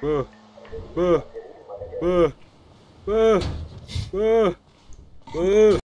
뭐, 뭐, 뭐, 뭐, 뭐, 뭐.